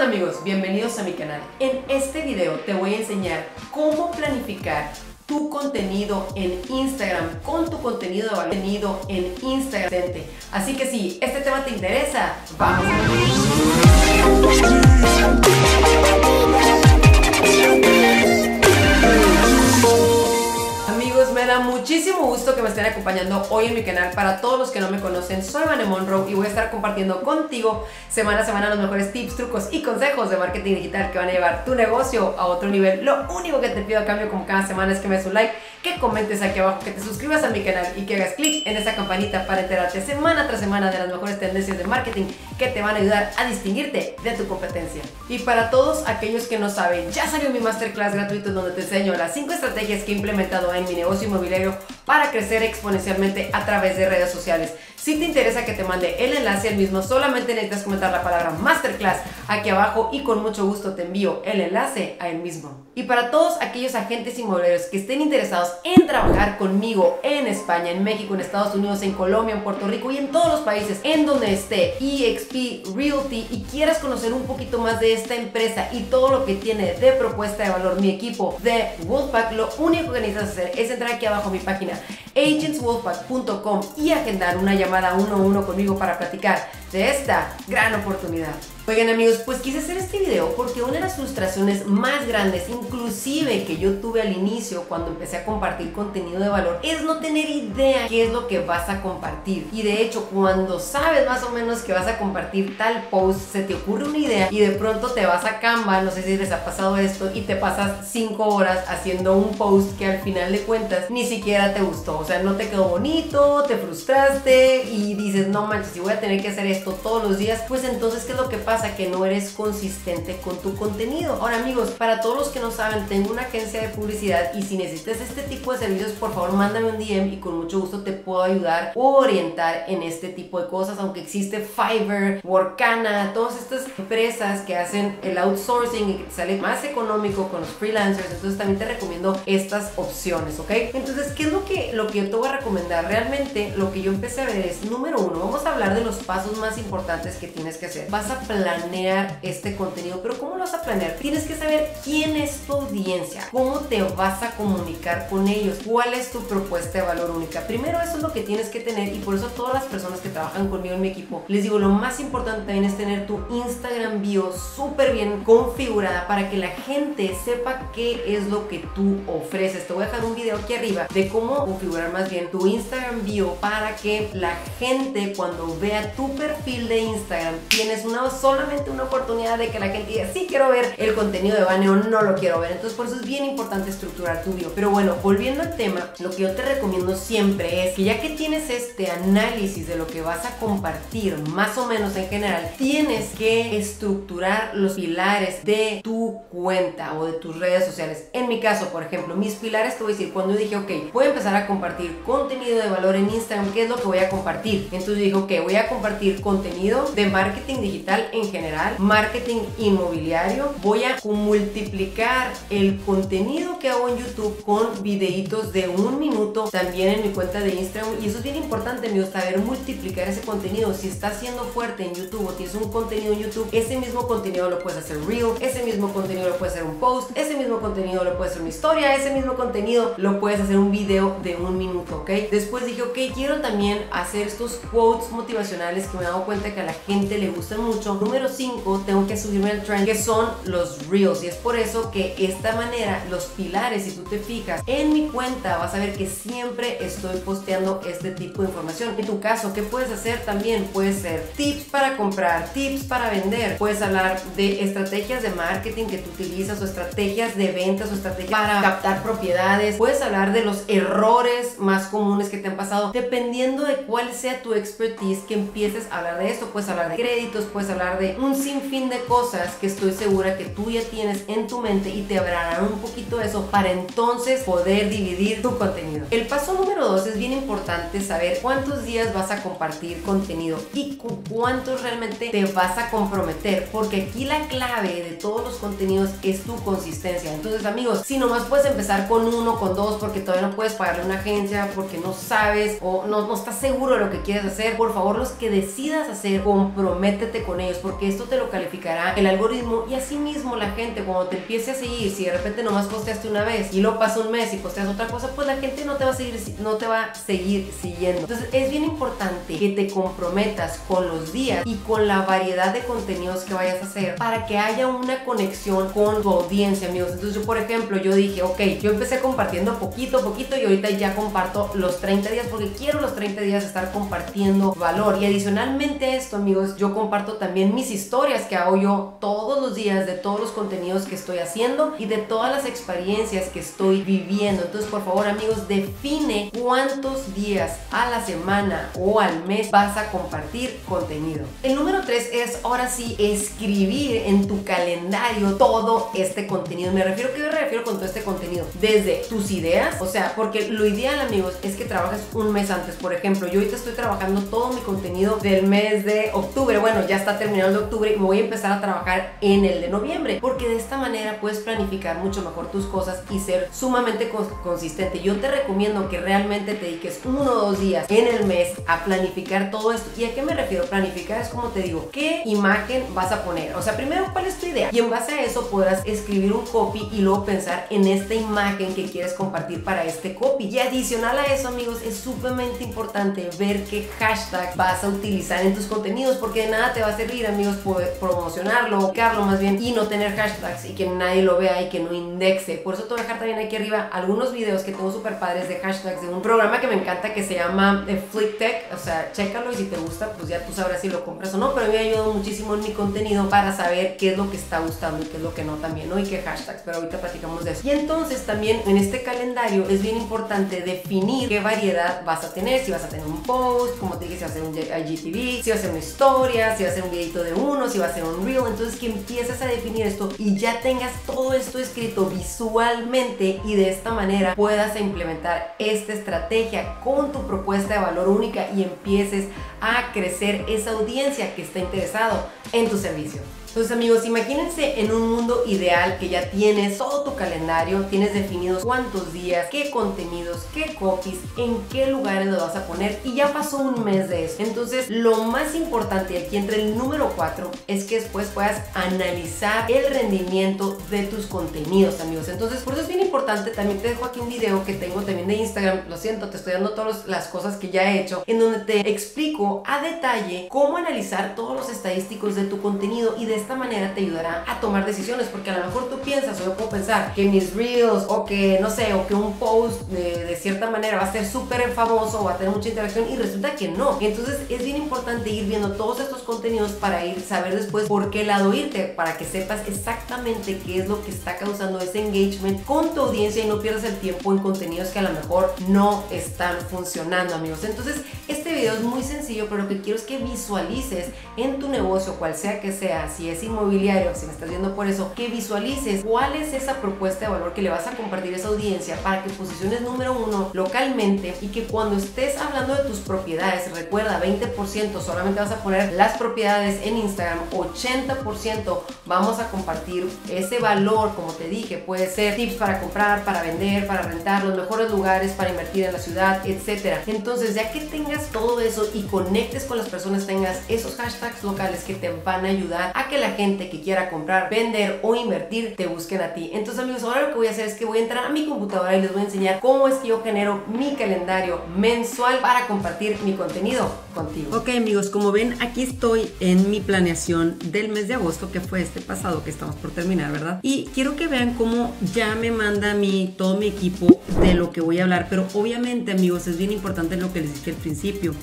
amigos? Bienvenidos a mi canal. En este video te voy a enseñar cómo planificar tu contenido en Instagram con tu contenido de en Instagram. Así que si este tema te interesa, vamos. Da muchísimo gusto que me estén acompañando hoy en mi canal. Para todos los que no me conocen, soy Vane Monroe y voy a estar compartiendo contigo semana a semana los mejores tips, trucos y consejos de marketing digital que van a llevar tu negocio a otro nivel. Lo único que te pido a cambio como cada semana es que me des un like, que comentes aquí abajo, que te suscribas a mi canal y que hagas clic en esa campanita para enterarte semana tras semana de las mejores tendencias de marketing que te van a ayudar a distinguirte de tu competencia. Y para todos aquellos que no saben, ya salió mi masterclass gratuito donde te enseño las 5 estrategias que he implementado en mi negocio inmobiliario para crecer exponencialmente a través de redes sociales. Si te interesa que te mande el enlace al mismo, solamente necesitas comentar la palabra masterclass aquí abajo y con mucho gusto te envío el enlace a él mismo. Y para todos aquellos agentes inmobiliarios que estén interesados en trabajar conmigo en España, en México, en Estados Unidos, en Colombia, en Puerto Rico y en todos los países en donde esté EXP Realty y quieras conocer un poquito más de esta empresa y todo lo que tiene de propuesta de valor mi equipo de Wolfpack, lo único que necesitas hacer es entrar aquí abajo a mi página agentswolfpack.com y agendar una llamada uno a uno conmigo para platicar de esta gran oportunidad. Oigan amigos, pues quise hacer este video porque una de las frustraciones más grandes, inclusive que yo tuve al inicio cuando empecé a compartir contenido de valor, es no tener idea qué es lo que vas a compartir. Y de hecho, cuando sabes más o menos que vas a compartir tal post, se te ocurre una idea y de pronto te vas a Canva, no sé si les ha pasado esto, y te pasas 5 horas haciendo un post que al final de cuentas ni siquiera te gustó. O sea, no te quedó bonito, te frustraste y dices, no manches, si voy a tener que hacer esto todos los días, pues entonces, ¿qué es lo que pasa? Que no eres consistente con tu contenido. Ahora amigos, para todos los que no saben, tengo una agencia de publicidad y si necesitas este tipo de servicios, por favor mándame un DM y con mucho gusto te puedo ayudar o orientar en este tipo de cosas, aunque existe Fiverr, Workana, todas estas empresas que hacen el outsourcing y que te sale más económico con los freelancers, entonces también te recomiendo estas opciones, ¿ok? Entonces, ¿qué es lo que, lo que yo te voy a recomendar? Realmente lo que yo empecé a ver es, número uno, vamos a hablar de los pasos más importantes que tienes que hacer. Vas a planear este contenido, pero ¿cómo lo vas a planear? Tienes que saber quién es tu audiencia, cómo te vas a comunicar con ellos, cuál es tu propuesta de valor única. Primero eso es lo que tienes que tener y por eso todas las personas que trabajan conmigo en mi equipo, les digo, lo más importante también es tener tu Instagram bio súper bien configurada para que la gente sepa qué es lo que tú ofreces. Te voy a dejar un video aquí arriba de cómo configurar más bien tu Instagram bio para que la gente cuando vea tu perfil de Instagram tienes una sola solamente una oportunidad de que la gente diga, sí quiero ver el contenido de Vane o no lo quiero ver. Entonces por eso es bien importante estructurar tu video. Pero bueno, volviendo al tema, lo que yo te recomiendo siempre es que ya que tienes este análisis de lo que vas a compartir, más o menos en general, tienes que estructurar los pilares de tu cuenta o de tus redes sociales. En mi caso, por ejemplo, mis pilares te voy a decir, cuando dije, ok, voy a empezar a compartir contenido de valor en Instagram, ¿qué es lo que voy a compartir? Entonces dije, ok, voy a compartir contenido de marketing digital en general, marketing inmobiliario, voy a multiplicar el contenido que hago en YouTube con videitos de un minuto también en mi cuenta de Instagram y eso es bien importante, amigos, saber multiplicar ese contenido. Si estás siendo fuerte en YouTube o tienes un contenido en YouTube, ese mismo contenido lo puedes hacer reel, ese mismo contenido lo puedes hacer un post, ese mismo contenido lo puedes hacer una historia, ese mismo contenido lo puedes hacer un video de un minuto, ¿ok? Después dije, ok, quiero también hacer estos quotes motivacionales que me he dado cuenta que a la gente le gustan mucho. Número número 5 tengo que subirme al trend que son los reels. Y es por eso que esta manera los pilares si tú te fijas en mi cuenta vas a ver que siempre estoy posteando este tipo de información. En tu caso ¿qué puedes hacer también? puede ser tips para comprar tips para vender. Puedes hablar de estrategias de marketing que tú utilizas o estrategias de ventas o estrategias para captar propiedades. Puedes hablar de los errores más comunes que te han pasado. Dependiendo de cuál sea tu expertise que empieces a hablar de esto puedes hablar de créditos puedes hablar de un sinfín de cosas que estoy segura que tú ya tienes en tu mente y te hablarán un poquito eso para entonces poder dividir tu contenido. El paso número dos es bien importante saber cuántos días vas a compartir contenido y cuántos realmente te vas a comprometer, porque aquí la clave de todos los contenidos es tu consistencia. Entonces, amigos, si nomás puedes empezar con uno, con dos, porque todavía no puedes pagarle una agencia, porque no sabes o no, estás seguro de lo que quieres hacer, por favor, los que decidas hacer, comprométete con ellos esto te lo calificará el algoritmo y así mismo la gente cuando te empiece a seguir, si de repente nomás posteaste una vez y luego pasa un mes y posteas otra cosa, pues la gente no te va a seguir, no te va a seguir siguiendo. Entonces es bien importante que te comprometas con los días y con la variedad de contenidos que vayas a hacer para que haya una conexión con tu audiencia, amigos. Entonces yo, por ejemplo, yo dije, ok, yo empecé compartiendo poquito, poquito y ahorita ya comparto los 30 días porque quiero los 30 días estar compartiendo valor. Y adicionalmente a esto, amigos, yo comparto también historias que hago yo todos los días de todos los contenidos que estoy haciendo y de todas las experiencias que estoy viviendo. Entonces, por favor, amigos, define cuántos días a la semana o al mes vas a compartir contenido. El número 3 es ahora sí escribir en tu calendario todo este contenido. Me refiero, ¿qué me refiero con todo este contenido? Desde tus ideas, o sea, porque lo ideal, amigos, es que trabajes un mes antes. Por ejemplo, yo ahorita estoy trabajando todo mi contenido del mes de octubre. Bueno, ya está terminando octubre y voy a empezar a trabajar en el de noviembre, porque de esta manera puedes planificar mucho mejor tus cosas y ser sumamente consistente. Yo te recomiendo que realmente te dediques uno o dos días en el mes a planificar todo esto. ¿Y a qué me refiero? Planificar es como te digo, ¿qué imagen vas a poner? O sea, primero, ¿cuál es tu idea? Y en base a eso podrás escribir un copy y luego pensar en esta imagen que quieres compartir para este copy. Y adicional a eso, amigos, es sumamente importante ver qué hashtag vas a utilizar en tus contenidos, porque de nada te va a servir, amigos, promocionarlo, buscarlo más bien y no tener hashtags y que nadie lo vea y que no indexe. Por eso te voy a dejar también aquí arriba algunos videos que tengo súper padres de hashtags de un programa que me encanta que se llama eh, FlickTech. O sea, chécalo y si te gusta, pues ya tú sabrás si lo compras o no. Pero me ha ayudado muchísimo en mi contenido para saber qué es lo que está gustando y qué es lo que no también, ¿no? Y qué hashtags. Pero ahorita platicamos de eso. Y entonces también en este calendario es bien importante definir qué variedad vas a tener. Si vas a tener un post, como te dije, si vas a hacer un IGTV, si vas a hacer una historia, si vas a hacer un videito de uno, si vas a hacer un reel. Entonces que empieces a definir esto y ya tengas todo esto escrito visualmente y de esta manera puedas implementar esta estrategia con tu propuesta de valor única y empieces a crecer esa audiencia que está interesado en tu servicio. Entonces amigos, imagínense en un mundo ideal que ya tienes todo tu calendario, tienes definidos cuántos días, qué contenidos, qué copies, en qué lugares lo vas a poner y ya pasó un mes de eso. Entonces lo más importante aquí entre el número 4 es que después puedas analizar el rendimiento de tus contenidos amigos. Entonces por eso es bien importante, también te dejo aquí un video que tengo también de Instagram, lo siento, te estoy dando todas las cosas que ya he hecho, en donde te explico a detalle cómo analizar todos los estadísticos de tu contenido y de esta manera te ayudará a tomar decisiones, porque a lo mejor tú piensas, o yo puedo pensar que mis reels, o que no sé, o que un post de, cierta manera va a ser súper famoso, o va a tener mucha interacción, y resulta que no. Entonces es bien importante ir viendo todos estos contenidos para ir, saber después por qué lado irte, para que sepas exactamente qué es lo que está causando ese engagement con tu audiencia y no pierdas el tiempo en contenidos que a lo mejor no están funcionando, amigos. Entonces, este es muy sencillo, pero lo que quiero es que visualices en tu negocio, cual sea que sea, si es inmobiliario, si me estás viendo por eso, que visualices cuál es esa propuesta de valor que le vas a compartir a esa audiencia para que posiciones número uno localmente y que cuando estés hablando de tus propiedades, recuerda 20% solamente vas a poner las propiedades en Instagram, 80% vamos a compartir ese valor, como te dije, puede ser tips para comprar, para vender, para rentar, los mejores lugares para invertir en la ciudad, etcétera. Entonces, ya que tengas todo eso y conectes con las personas, tengas esos hashtags locales que te van a ayudar a que la gente que quiera comprar, vender o invertir te busquen a ti. Entonces amigos, ahora lo que voy a hacer es que voy a entrar a mi computadora y les voy a enseñar cómo es que yo genero mi calendario mensual para compartir mi contenido contigo. Ok amigos, como ven aquí estoy en mi planeación del mes de agosto que fue este pasado que estamos por terminar, ¿verdad? Y quiero que vean cómo ya me manda a mí todo mi equipo de lo que voy a hablar, pero obviamente amigos es bien importante lo que les dije al principio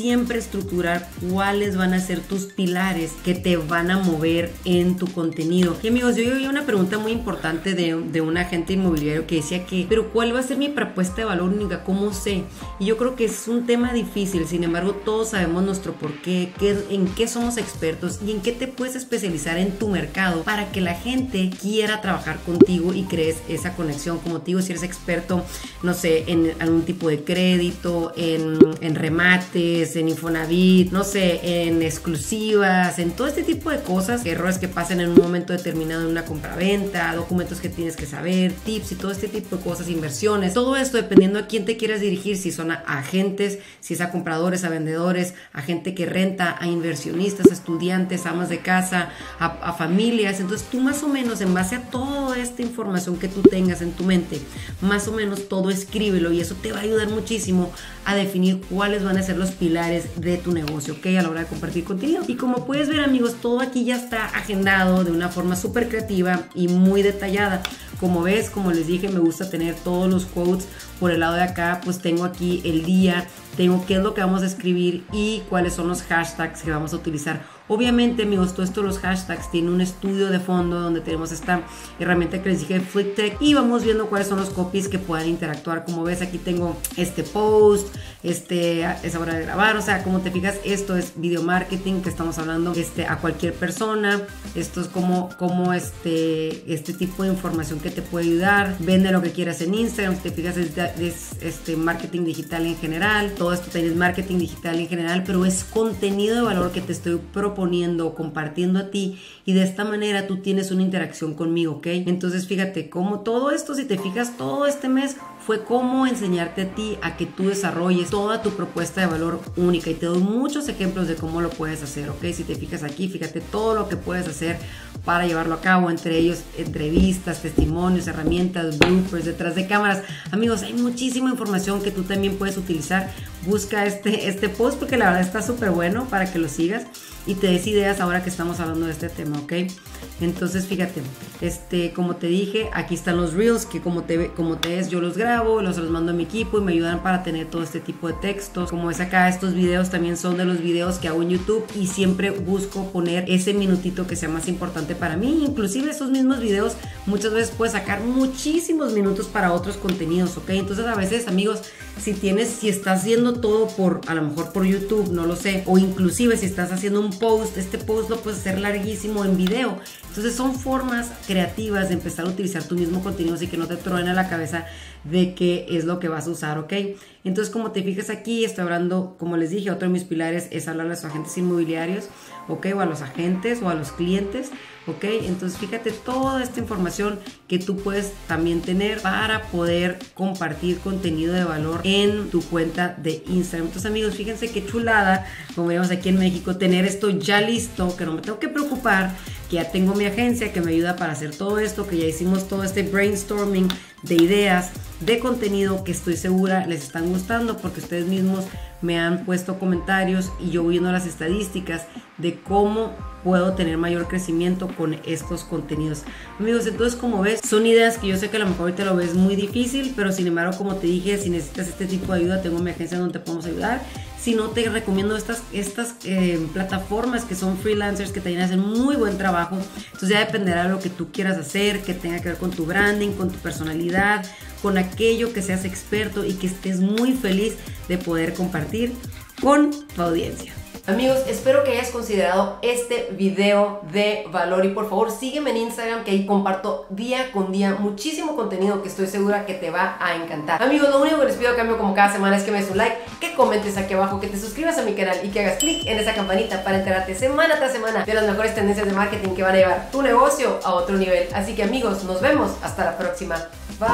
siempre estructurar cuáles van a ser tus pilares que te van a mover en tu contenido. Y amigos, yo oí una pregunta muy importante de, de un agente inmobiliario que decía que, pero ¿cuál va a ser mi propuesta de valor única? ¿Cómo sé? Y yo creo que es un tema difícil, sin embargo todos sabemos nuestro por qué, en qué somos expertos y en qué te puedes especializar en tu mercado para que la gente quiera trabajar contigo y crees esa conexión. Como digo, si eres experto, no sé, en algún tipo de crédito, en, en remates, pues en Infonavit, no sé, en exclusivas, en todo este tipo de cosas, errores que pasen en un momento determinado en una compra-venta, documentos que tienes que saber, tips y todo este tipo de cosas, inversiones. Todo esto dependiendo a quién te quieras dirigir, si son a agentes, si es a compradores, a vendedores, a gente que renta, a inversionistas, a estudiantes, amas de casa, a, a familias. Entonces tú más o menos en base a toda esta información que tú tengas en tu mente, más o menos todo escríbelo y eso te va a ayudar muchísimo a definir cuáles van a ser los pilares de tu negocio, ¿ok? A la hora de compartir contenido. Y como puedes ver amigos, todo aquí ya está agendado de una forma súper creativa y muy detallada. Como ves, como les dije, me gusta tener todos los quotes por el lado de acá, pues tengo aquí el día, tengo qué es lo que vamos a escribir y cuáles son los hashtags que vamos a utilizar Obviamente, amigos, todo esto, los hashtags, tiene un estudio de fondo donde tenemos esta herramienta que les dije, FlickTech, y vamos viendo cuáles son los copies que puedan interactuar. Como ves, aquí tengo este post, este, es hora de grabar, o sea, como te fijas, esto es video marketing que estamos hablando este, a cualquier persona. Esto es como, como este, este tipo de información que te puede ayudar. Vende lo que quieras en Instagram, si te fijas, es, es este, marketing digital en general. Todo esto tienes marketing digital en general, pero es contenido de valor que te estoy proponiendo poniendo, compartiendo a ti y de esta manera tú tienes una interacción conmigo, ¿ok? Entonces fíjate cómo todo esto, si te fijas, todo este mes fue cómo enseñarte a ti a que tú desarrolles toda tu propuesta de valor única y te doy muchos ejemplos de cómo lo puedes hacer, ¿ok? Si te fijas aquí, fíjate todo lo que puedes hacer para llevarlo a cabo, entre ellos entrevistas, testimonios, herramientas, bloopers, detrás de cámaras. Amigos, hay muchísima información que tú también puedes utilizar. Busca este, este post porque la verdad está súper bueno para que lo sigas y te des ideas ahora que estamos hablando de este tema, ¿ok? Entonces, fíjate, este, como te dije, aquí están los reels que como te, como te ves, yo los grabo, los, los mando a mi equipo y me ayudan para tener todo este tipo de textos. Como ves acá, estos videos también son de los videos que hago en YouTube y siempre busco poner ese minutito que sea más importante para mí. Inclusive esos mismos videos muchas veces puedes sacar muchísimos minutos para otros contenidos, ¿ok? Entonces a veces, amigos, si tienes, si estás haciendo todo por, a lo mejor por YouTube, no lo sé, o inclusive si estás haciendo un post, este post lo puedes hacer larguísimo en video. Entonces son formas creativas de empezar a utilizar tu mismo contenido así que no te truene la cabeza de qué es lo que vas a usar, ¿ok? Entonces como te fijas aquí, estoy hablando, como les dije, otro de mis pilares es hablar a los agentes inmobiliarios, ¿ok? O a los agentes o a los clientes, ¿ok? Entonces fíjate toda esta información que tú puedes también tener para poder compartir contenido de valor en tu cuenta de Instagram. Entonces amigos, fíjense qué chulada, como vemos aquí en México, tener esto ya listo, que no me tengo que preocupar, que ya tengo mi agencia que me ayuda para hacer todo esto, que ya hicimos todo este brainstorming de ideas, de contenido que estoy segura les están gustando porque ustedes mismos me han puesto comentarios y yo viendo las estadísticas de cómo puedo tener mayor crecimiento con estos contenidos. Amigos, entonces como ves, son ideas que yo sé que a lo mejor ahorita lo ves muy difícil, pero sin embargo, como te dije, si necesitas este tipo de ayuda, tengo mi agencia donde te podemos ayudar. Si no, te recomiendo estas, estas eh, plataformas que son freelancers que también hacen muy buen trabajo. Entonces ya dependerá de lo que tú quieras hacer, que tenga que ver con tu branding, con tu personalidad, con aquello que seas experto y que estés muy feliz de poder compartir con tu audiencia. Amigos, espero que hayas considerado este video de valor y por favor sígueme en Instagram que ahí comparto día con día muchísimo contenido que estoy segura que te va a encantar. Amigos, lo único que les pido a cambio como cada semana es que me des un like, que comentes aquí abajo, que te suscribas a mi canal y que hagas clic en esa campanita para enterarte semana tras semana de las mejores tendencias de marketing que van a llevar tu negocio a otro nivel. Así que amigos, nos vemos hasta la próxima. Bye.